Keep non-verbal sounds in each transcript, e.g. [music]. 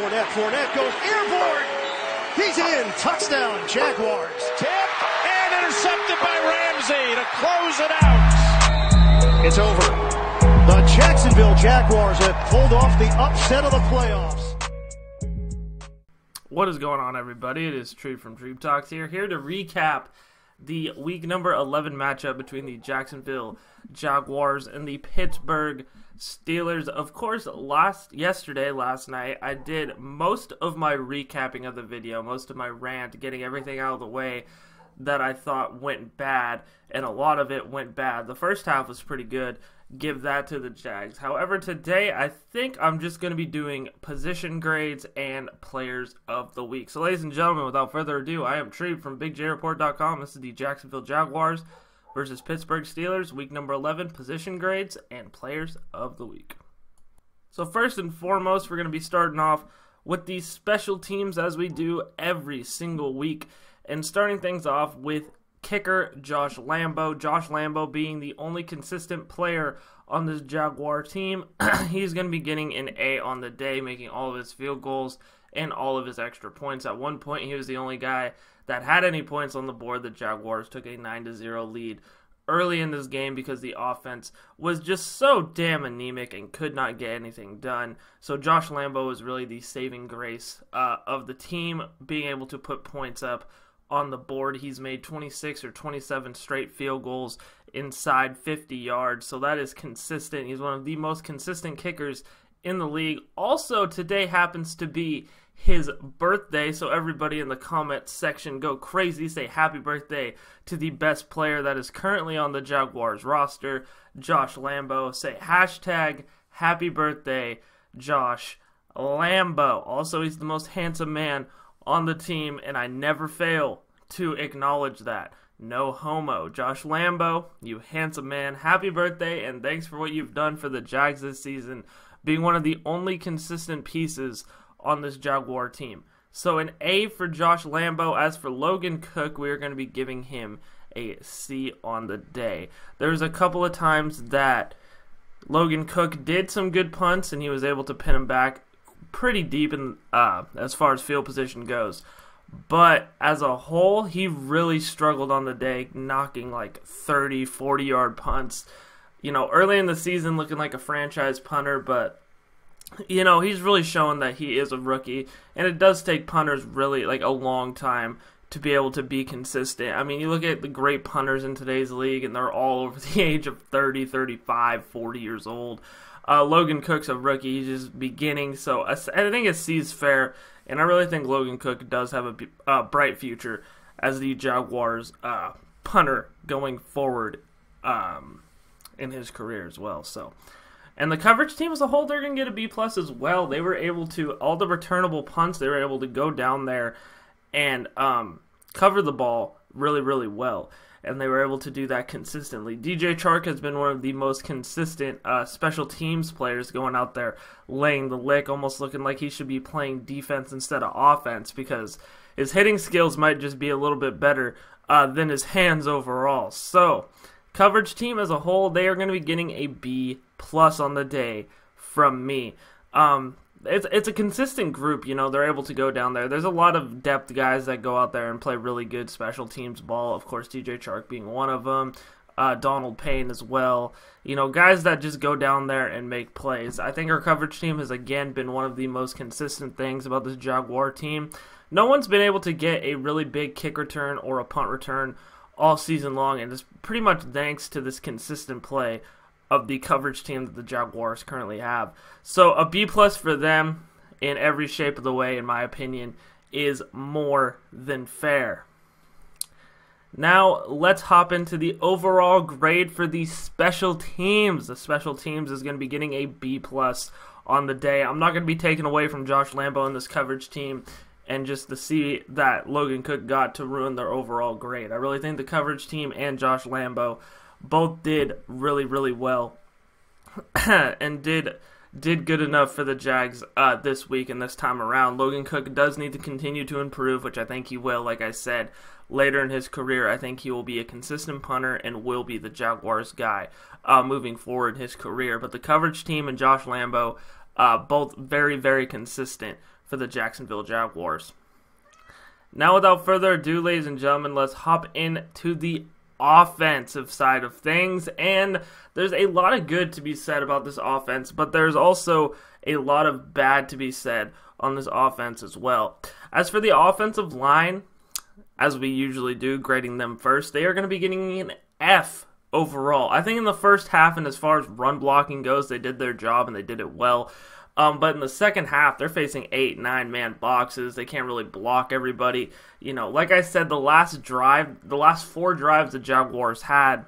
Fournette. Fournette goes airborne. He's in. Touchdown, Jaguars. Tip and intercepted by Ramsey to close it out. It's over. The Jacksonville Jaguars have pulled off the upset of the playoffs. What is going on, everybody? It is Treeb from Treeb Talks here, here to recap the week number 11 matchup between the Jacksonville Jaguars and the Pittsburgh Steelers. Of course, last yesterday, last night, I did most of my recapping of the video, most of my rant, getting everything out of the way that I thought went bad, and a lot of it went bad. The first half was pretty good. Give that to the Jags. However, today I think I'm just going to be doing position grades and players of the week. So, ladies and gentlemen, without further ado, I am Treeb from BigJReport.com. This is the Jacksonville Jaguars versus Pittsburgh Steelers, week number 11, position grades and players of the week. So, first and foremost, we're going to be starting off with these special teams as we do every single week. And starting things off with kicker Josh Lambo. Josh Lambo being the only consistent player on this Jaguar team. [clears throat] He's going to be getting an A on the day, making all of his field goals and all of his extra points. At one point, he was the only guy that had any points on the board. The Jaguars took a 9 to 0 lead early in this game because the offense was just so damn anemic and could not get anything done. So Josh Lambo was really the saving grace uh, of the team, being able to put points up on the board. He's made 26 or 27 straight field goals inside 50 yards, so that is consistent. He's one of the most consistent kickers in the league. Also, today happens to be his birthday, so everybody in the comment section go crazy. Say happy birthday to the best player that is currently on the Jaguars roster, Josh Lambo. Say hashtag happy birthday, Josh Lambo. Also, he's the most handsome man on the team, and I never fail to acknowledge that. No homo. Josh Lambo, you handsome man, happy birthday, and thanks for what you've done for the Jags this season, being one of the only consistent pieces on this Jaguar team. So an A for Josh Lambo. As for Logan Cooke, we are going to be giving him a C on the day. There's a couple of times that Logan Cooke did some good punts and he was able to pin him back pretty deep in uh, as far as field position goes. But as a whole, he really struggled on the day, knocking like 30, 40 yard punts. You know, early in the season, looking like a franchise punter, but you know, he's really showing that he is a rookie, and it does take punters really like a long time to be able to be consistent. I mean, you look at the great punters in today's league, and they're all over [laughs] the age of 30, 35, 40 years old. Uh, Logan Cooke's a rookie; he's just beginning, so I think C is fair, and I really think Logan Cooke does have a, a bright future as the Jaguars uh, punter going forward um, in his career as well. So. And the coverage team as a whole, they're going to get a B plus as well. They were able to all the returnable punts. They were able to go down there and um, cover the ball really, really well. And they were able to do that consistently. DJ Chark has been one of the most consistent uh, special teams players going out there, laying the lick, almost looking like he should be playing defense instead of offense because his hitting skills might just be a little bit better uh, than his hands overall. So, coverage team as a whole, they are going to be getting a B plus on the day from me. Um, it's it's a consistent group, you know. They're able to go down there. There's a lot of depth guys that go out there and play really good special teams ball. Of course, DJ Chark being one of them. Uh, Donald Payne as well. You know, guys that just go down there and make plays. I think our coverage team has again been one of the most consistent things about this Jaguar team. No one's been able to get a really big kick return or a punt return all season long, and it's pretty much thanks to this consistent play of the coverage team that the Jaguars currently have. So a B plus for them in every shape of the way, in my opinion, is more than fair. Now let's hop into the overall grade for the special teams. The special teams is going to be getting a B plus on the day. I'm not going to be taken away from Josh Lambo and this coverage team and just to see that Logan Cooke got to ruin their overall grade. I really think the coverage team and Josh Lambo both did really really well [clears throat] and did did good enough for the Jags uh, this week and this time around. Logan Cooke does need to continue to improve, which I think he will. Like I said, later in his career, I think he will be a consistent punter and will be the Jaguars guy uh, moving forward in his career. But the coverage team and Josh Lambo, uh, both very, very consistent for the Jacksonville Jaguars. Now, without further ado, ladies and gentlemen, let's hop into the offensive side of things. And there's a lot of good to be said about this offense, but there's also a lot of bad to be said on this offense as well. As for the offensive line, as we usually do, grading them first, they are going to be getting an F overall. I think in the first half, and as far as run blocking goes, they did their job and they did it well. Um, but in the second half, they're facing eight, nine man boxes. They can't really block everybody. You know, like I said, the last drive, the last four drives the Jaguars had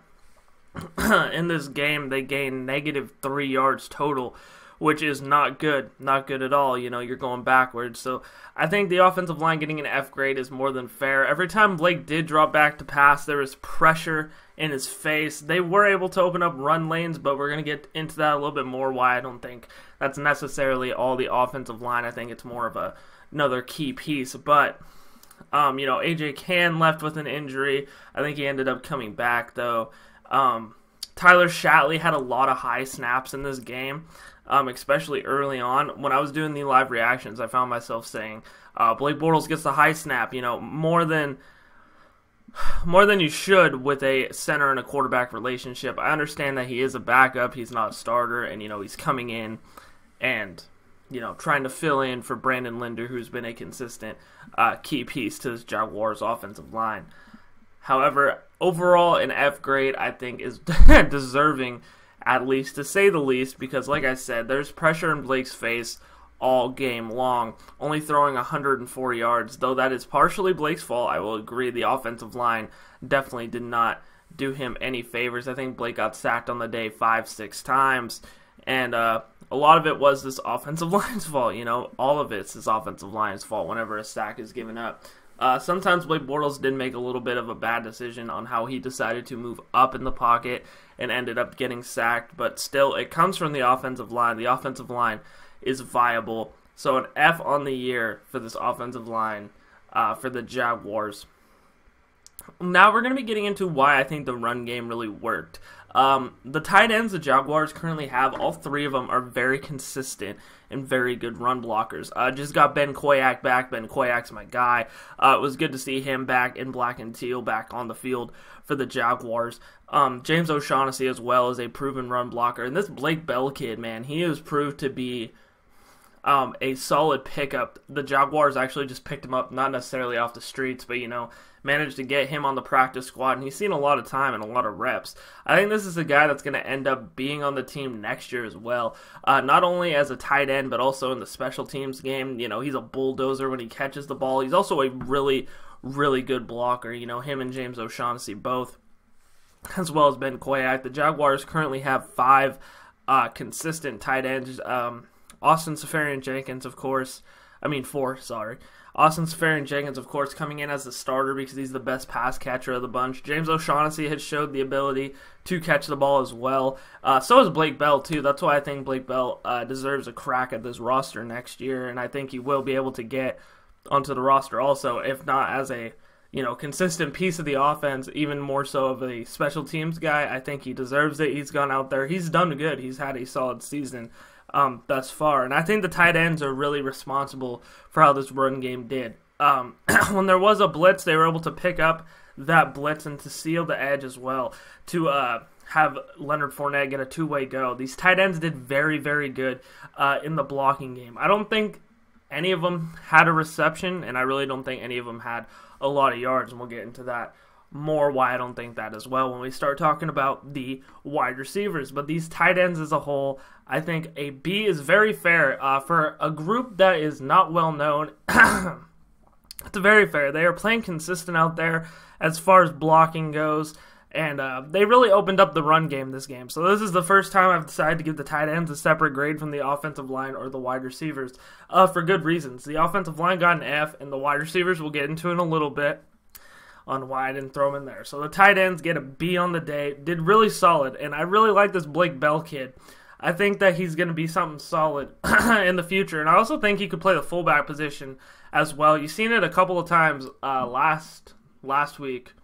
[clears throat] in this game, they gained negative three yards total which is not good. Not good at all. You know, you're going backwards. So I think the offensive line getting an F grade is more than fair. Every time Blake did drop back to pass, there was pressure in his face. They were able to open up run lanes, but we're going to get into that a little bit more. Why I don't think that's necessarily all the offensive line. I think it's more of a another key piece. But um, you know, AJ Cann left with an injury. I think he ended up coming back though. Um, Tyler Shatley had a lot of high snaps in this game um, especially early on. When I was doing the live reactions, I found myself saying, uh, Blake Bortles gets the high snap, you know, more than more than you should with a center and a quarterback relationship. I understand that he is a backup, he's not a starter, and you know he's coming in and you know trying to fill in for Brandon Linder, who's been a consistent uh, key piece to this Jaguars offensive line. However, overall, an F grade I think is [laughs] deserving at least to say the least, because like I said, there's pressure in Blake's face all game long, only throwing 104 yards. Though that is partially Blake's fault, I will agree. The offensive line definitely did not do him any favors. I think Blake got sacked on the day five, six times, and uh, a lot of it was this [laughs] offensive line's fault. You know, all of it's this offensive line's fault whenever a sack is given up. Uh, sometimes Blake Bortles did make a little bit of a bad decision on how he decided to move up in the pocket and ended up getting sacked, but still, it comes from the offensive line. The offensive line is viable. So, an F on the year for this offensive line uh, for the Jaguars. Now, we're going to be getting into why I think the run game really worked. Um, the tight ends the Jaguars currently have, all three of them are very consistent and very good run blockers. Uh, just got Ben Koyack back. Ben Koyack's my guy. Uh, it was good to see him back in black and teal back on the field for the Jaguars. Um, James O'Shaughnessy as well is a proven run blocker, and this Blake Bell kid, man, he has proved to be um, a solid pickup. The Jaguars actually just picked him up, not necessarily off the streets, but you know, managed to get him on the practice squad, and he's seen a lot of time and a lot of reps. I think this is a guy that's going to end up being on the team next year as well. Uh, not only as a tight end, but also in the special teams game. You know, he's a bulldozer when he catches the ball. He's also a really, really good blocker. You know, him and James O'Shaughnessy both as well as Ben Koyack. The Jaguars currently have five uh, consistent tight ends. Um, Austin Seferian-Jenkins, of course. I mean, four, sorry. Austin Seferian-Jenkins, of course, coming in as the starter because he's the best pass catcher of the bunch. James O'Shaughnessy has showed the ability to catch the ball as well. Uh, so is Blake Bell, too. That's why I think Blake Bell uh, deserves a crack at this roster next year, and I think he will be able to get onto the roster also, if not as a you know, consistent piece of the offense, even more so of a special teams guy. I think he deserves it. He's gone out there. He's done good. He's had a solid season um, thus far. And I think the tight ends are really responsible for how this run game did. Um, [clears throat] when there was a blitz, they were able to pick up that blitz and to seal the edge as well to uh, have Leonard Fournette get a two way go. These tight ends did very, very good uh, in the blocking game. I don't think any of them had a reception, and I really don't think any of them had a lot of yards, and we'll get into that more why I don't think that as well when we start talking about the wide receivers. But these tight ends as a whole, I think a B is very fair uh, for a group that is not well known. [coughs] it's very fair. They are playing consistent out there as far as blocking goes. And uh, they really opened up the run game this game. So this is the first time I've decided to give the tight ends a separate grade from the offensive line or the wide receivers uh, for good reasons. The offensive line got an F, and the wide receivers we'll get into in a little bit on I didn't throw him in there. So the tight ends get a B on the day. Did really solid, and I really like this Blake Bell kid. I think that he's going to be something solid [clears throat] in the future, and I also think he could play the fullback position as well. You've seen it a couple of times uh, last last week.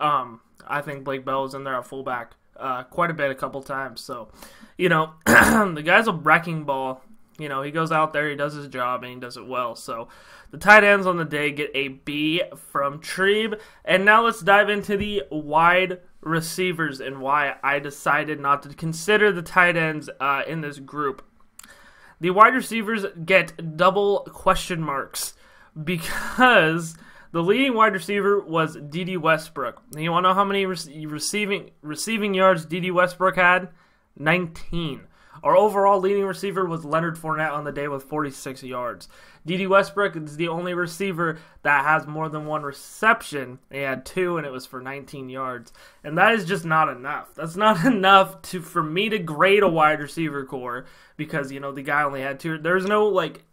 Um, I think Blake Bell was in there at fullback uh, quite a bit, a couple times. So, you know, [clears throat] the guy's a wrecking ball You know, he goes out there, he does his job, and he does it well. So the tight ends on the day get a B from Treeb. And now let's dive into the wide receivers and why I decided not to consider the tight ends uh, in this group. The wide receivers get double question marks because the leading wide receiver was Dede Westbrook. And you want to know how many re- receiving receiving yards Dede Westbrook had? 19. Our overall leading receiver was Leonard Fournette on the day with 46 yards. Dede Westbrook is the only receiver that has more than one reception. He had two, and it was for 19 yards. And that is just not enough. That's not [laughs] enough to for me to grade a wide receiver core because you know the guy only had two. There's no like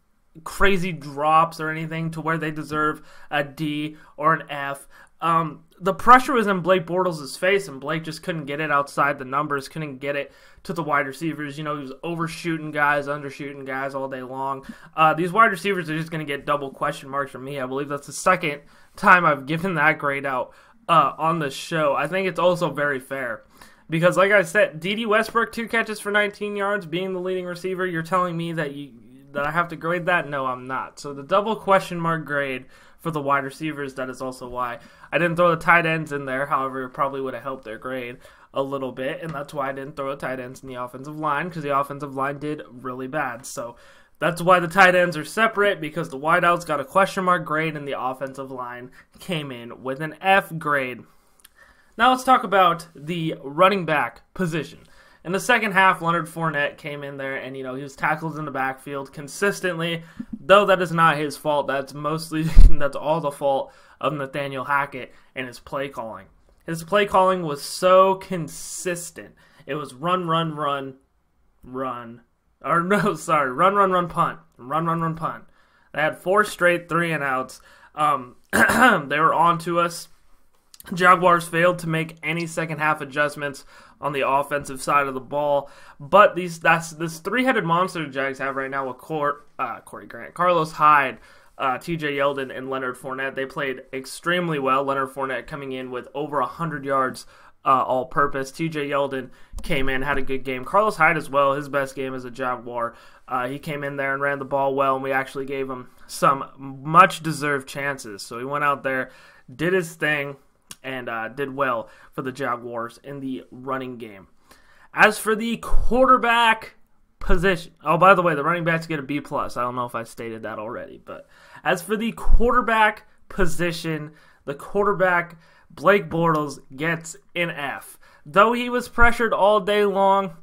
crazy drops or anything to where they deserve a D or an F. Um, the pressure was in Blake Bortles' face, and Blake just couldn't get it outside the numbers, couldn't get it to the wide receivers. You know, he was overshooting guys, undershooting guys all day long. Uh, these wide receivers are just going to get double question marks from me. I believe that's the second time I've [laughs] given that grade out uh, on the show. I think it's also very fair. Because, like I said, Dede Westbrook, two catches for 19 yards, being the leading receiver, you're telling me that you that I have to grade that? No, I'm not. So the double question mark grade for the wide receivers, that is also why I didn't throw the tight ends in there. However, it probably would have helped their grade a little bit, and that's why I didn't throw the tight ends in the offensive line because the offensive line did really bad. So that's why the tight ends are separate because the wideouts got a question mark grade and the offensive line came in with an F grade. Now let's talk about the running back position. In the second half, Leonard Fournette came in there and, you know, he was tackled in the backfield consistently. Though that is not his fault. That's mostly, [laughs] that's all the fault of Nathaniel Hackett and his play calling. His play calling was so consistent. It was run, run, run, run. Or [laughs] no, sorry, run, run, run, punt. Run, run, run, punt. They had four straight three and outs. Um, [clears throat] they were on to us. Jaguars failed to make any second half adjustments on the offensive side of the ball. But these that's this three headed monster the Jags have right now with Cor, uh, Corey Grant, Carlos Hyde, uh, T.J. Yeldon, and Leonard Fournette. They played extremely well. Leonard Fournette coming in with over hundred yards. Uh, all purpose. TJ Yeldon came in, had a good game. Carlos Hyde as well, his best game as a Jaguar. Uh, he came in there and ran the ball well, and we actually gave him some much deserved chances. So he went out there, did his thing, and uh, did well for the Jaguars in the running game. As for the quarterback position, oh by the way, the running backs get a B plus. I don't know if I stated that already, but as for the quarterback position, the quarterback Blake Bortles gets an F. Though he was pressured all day long,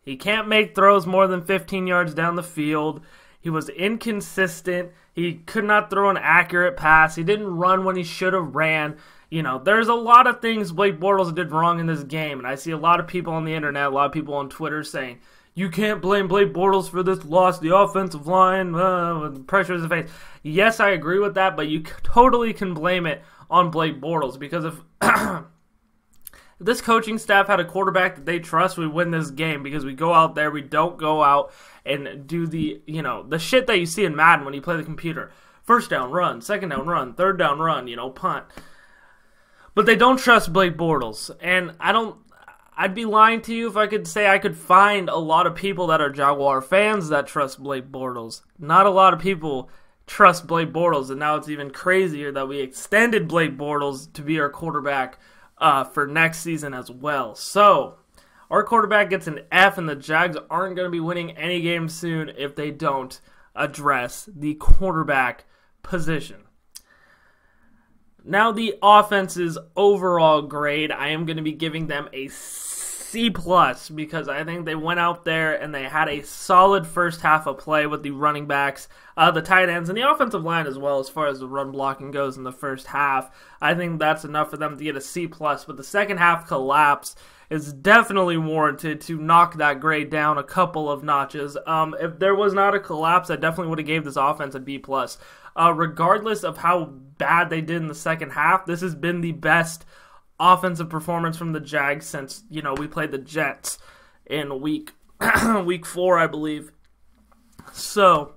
he can't make throws more than 15 yards down the field. He was inconsistent. He could not throw an accurate pass. He didn't run when he should have ran. You know, there's a lot of things Blake Bortles did wrong in this game, and I see a lot of people on the internet, a lot of people on Twitter saying, you can't blame Blake Bortles for this loss. The offensive line, uh, pressure in the face. Yes, I agree with that, but you totally can blame it on Blake Bortles because if [clears throat] this coaching staff had a quarterback that they trust, we win this game because we go out there, we don't go out and do the you know the shit that you see in Madden when you play the computer. First down, run. Second down, run. Third down, run. You know, punt. But they don't trust Blake Bortles, and I don't. I'd be lying to you if I could say I could find a lot of people that are Jaguar fans that trust Blake Bortles. Not a lot of people trust Blake Bortles, and now it's even crazier that we extended Blake Bortles to be our quarterback uh, for next season as well. So, our quarterback gets an F, and the Jags aren't going to be winning any games soon if they don't address the quarterback position. Now the offense's overall grade, I am going to be giving them a C plus because I think they went out there and they had a solid first half of play with the running backs, uh, the tight ends, and the offensive line as well as far as the run blocking goes in the first half. I think that's enough for them to get a C plus. But the second half collapse is definitely warranted to knock that grade down a couple of notches. Um, if there was not a collapse, I definitely would have gave this offense a B plus. Uh, regardless of how bad they did in the second half, this has been the best offensive performance from the Jags since you know we played the Jets in week [clears throat] week four, I believe. So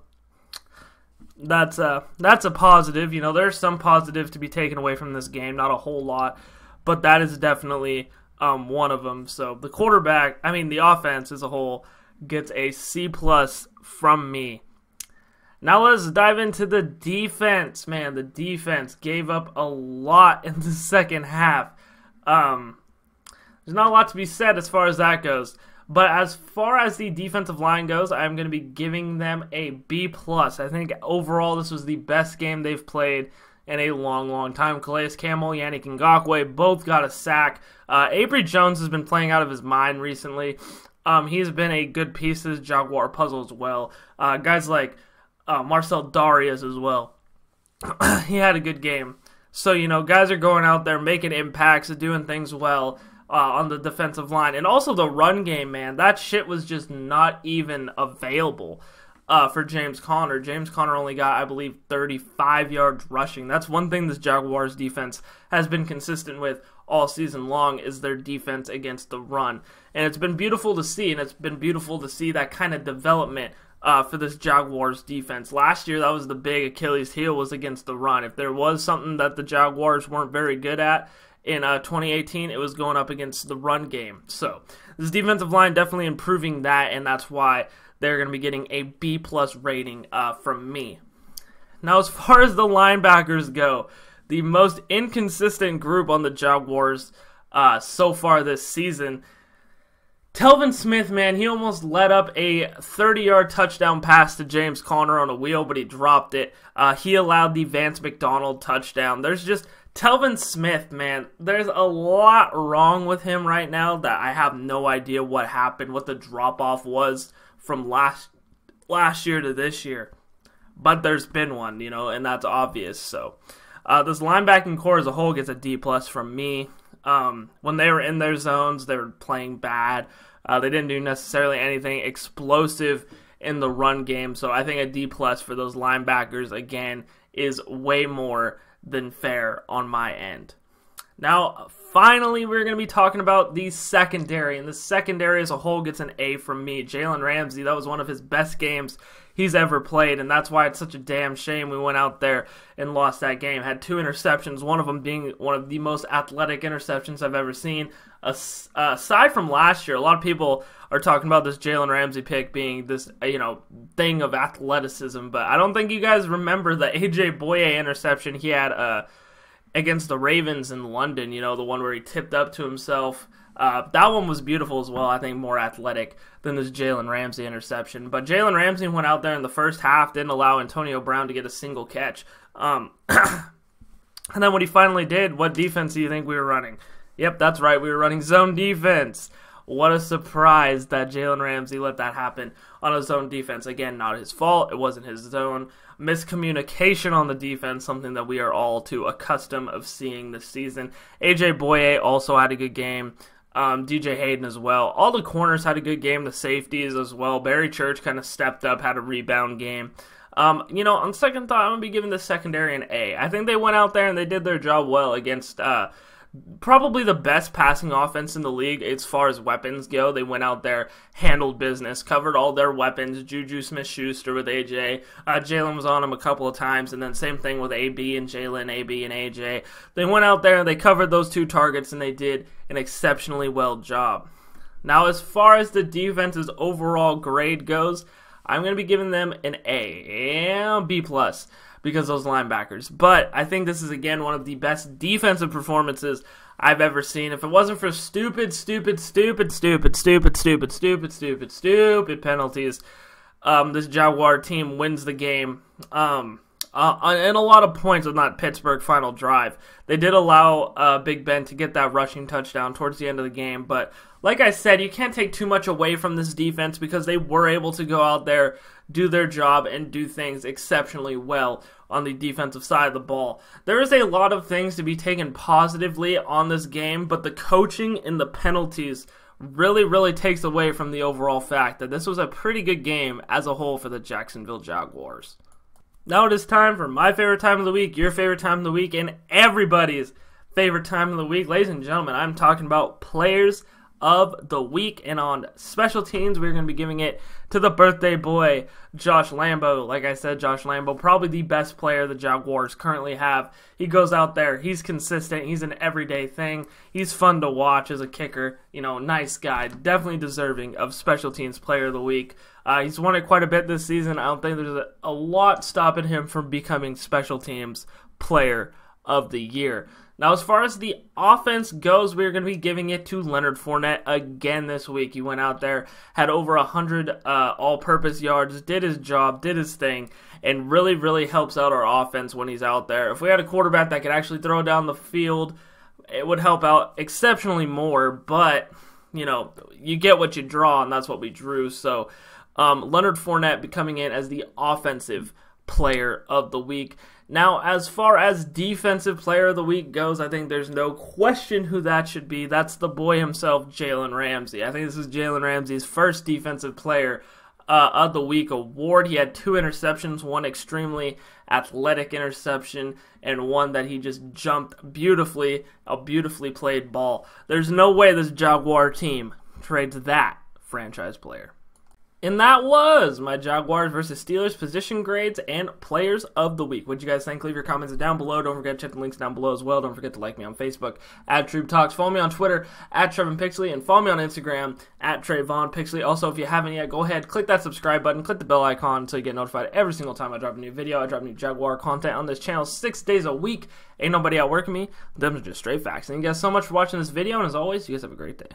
that's a that's a positive. You know, there's some positive to be taken away from this game, not a whole lot, but that is definitely um, one of them. So the quarterback, I mean, the offense as a whole gets a C plus from me. Now let's dive into the defense. Man, the defense gave up a lot in the second half. Um, there's not a lot to be said as far as that goes. But as far as the defensive line goes, I'm going to be giving them a B plus. I think overall this was the best game they've played in a long, long time. Calais Campbell, Yannick Ngakoue both got a sack. Uh, Abry Jones has been playing out of his mind recently. Um, he's been a good piece of Jaguar puzzle as well. Uh, guys like uh, Marcell Dareus as well. [clears throat] he had a good game. So, you know, guys are going out there making impacts and doing things well uh, on the defensive line. And also the run game, man. That shit was just not even available uh, for James Conner. James Conner only got, I believe, 35 yards rushing. That's one thing this Jaguars defense has been consistent with all season long is their defense against the run. And it's been beautiful to see, and it's been beautiful to see that kind of development uh, for this Jaguars defense. Last year, that was the big Achilles heel was against the run. If there was something that the Jaguars weren't very good at, in uh, 2018, it was going up against the run game. So this defensive line definitely improving that, and that's why they're going to be getting a B plus rating uh, from me. Now, as far as the linebackers go, the most inconsistent group on the Jaguars uh, so far this season. Telvin Smith, man, he almost led up a 30 yard touchdown pass to James Conner on a wheel, but he dropped it. Uh, he allowed the Vance McDonald touchdown. There's just Telvin Smith, man, there's a lot wrong with him right now that I have no idea what happened, what the drop off was from last last year to this year. But there's been one, you know, and that's obvious. So uh, this linebacking core as a whole gets a D plus from me. Um, when they were in their zones, they were playing bad. Uh, they didn't do necessarily anything explosive in the run game. So I think a D plus for those linebackers again is way more than fair on my end. Now, finally, we're going to be talking about the secondary, and the secondary as a whole gets an A from me. Jalen Ramsey, that was one of his best games he's ever played, and that's why it's such a damn shame we went out there and lost that game. Had two interceptions, one of them being one of the most athletic interceptions I've ever seen. Aside from last year, a lot of people are talking about this Jalen Ramsey pick being this, you know, thing of athleticism, but I don't think you guys remember the [laughs] AJ Bouye interception he had uh, against the Ravens in London. You know, the one where he tipped up to himself. Uh, that one was beautiful as well. I think more athletic than this Jalen Ramsey interception. But Jalen Ramsey went out there in the first half, didn't allow Antonio Brown to get a single catch. Um, [clears throat] and then when he finally did, what defense do you think we were running? Yep, that's right. We were running zone defense. What a surprise that Jalen Ramsey let that happen on his own defense. Again, not his fault. It wasn't his zone. Miscommunication on the defense, something that we are all too accustomed of seeing this season. AJ Bouye also had a good game. Um, DJ Hayden as well. All the corners had a good game. The safeties as well. Barry Church kind of stepped up, had a rebound game. Um, you know, on second thought, I'm gonna be giving the secondary an A. I think they went out there and they did their job well against uh, probably the best passing offense in the league as far as weapons go. They went out there, handled business, covered all their weapons. Juju Smith Schuster with AJ. Uh, Jalen was on him a couple of times, and then same thing with AB and Jalen, AB and AJ. They went out there and they covered those two targets, and they did an exceptionally well job. Now, as far as the defense's overall grade goes, I'm going to be giving them an A and B plus because those linebackers. But I think this is again one of the best defensive performances I've ever seen. If it wasn't for stupid, stupid, stupid, stupid, stupid, stupid, stupid, stupid, stupid penalties, um, this Jaguar team wins the game. Um, uh, and a lot of points on that Pittsburgh final drive. They did allow uh, Big Ben to get that rushing touchdown towards the end of the game, but like I said, you can't take too much away from this defense because they were able to go out there, do their job, and do things exceptionally well on the defensive side of the ball. There is a lot of things to be taken positively on this game, but the coaching and the penalties really, really takes away from the overall fact that this was a pretty good game as a whole for the Jacksonville Jaguars. Now it is time for my favorite time of the week, your favorite time of the week, and everybody's favorite time of the week. Ladies and gentlemen, I'm talking about players of the week. And on special teams, we're going to be giving it to the birthday boy, Josh Lambo. Like I said, Josh Lambo, probably the best player the Jaguars currently have. He goes out there, he's consistent, he's an everyday thing. He's fun to watch as a kicker. You know, nice guy, definitely deserving of special teams player of the week. Uh, he's won it quite a bit this season. I don't think there's a, a lot stopping him from becoming special teams player of the year. Now, as far as the offense goes, we're going to be giving it to Leonard Fournette again this week. He went out there, had over 100 uh, all purpose yards, did his job, did his thing, and really, really helps out our offense when he's out there. If we had a quarterback that could actually throw down the field, it would help out exceptionally more, but, you know, you get what you draw, and that's what we drew. So, um, Leonard Fournette becoming in as the offensive player of the week. Now, as far as defensive player of the week goes, I think there's no question who that should be. That's the boy himself, Jalen Ramsey. I think this is Jalen Ramsey's first defensive player uh, of the week award. He had two interceptions, one extremely athletic interception, and one that he just jumped beautifully, a beautifully played ball. There's no way this Jaguar team trades that franchise player. And that was my Jaguars versus Steelers position grades and players of the week. What'd you guys think? Leave your comments down below. Don't forget to check the links down below as well. Don't forget to like me on Facebook at Treeb Talks. Follow me on Twitter at Trevan Pixley and follow me on Instagram at Trayvon Pixley. Also, if you haven't yet, go ahead, click that subscribe button, click the bell icon so you get notified every single time I drop a new video. I drop new Jaguar content on this channel six days a week. Ain't nobody outworking me. Them are just straight facts. Thank you guys so much for watching this video, and as always, you guys have a great day.